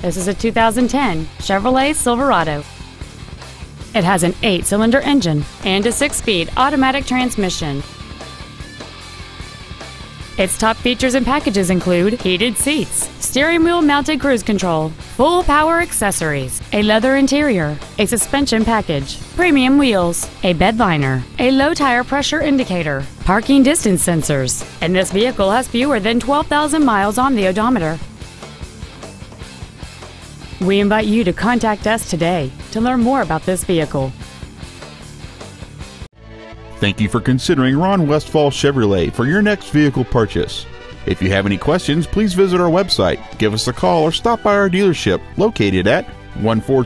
This is a 2010 Chevrolet Silverado. It has an eight cylinder engine and a six speed automatic transmission. Its top features and packages include heated seats, steering wheel mounted cruise control, full power accessories, a leather interior, a suspension package, premium wheels, a bed liner, a low tire pressure indicator, parking distance sensors, and this vehicle has fewer than 12,000 miles on the odometer. We invite you to contact us today to learn more about this vehicle. Thank you for considering Ron Westphal Chevrolet for your next vehicle purchase. If you have any questions, please visit our website, give us a call, or stop by our dealership located at 142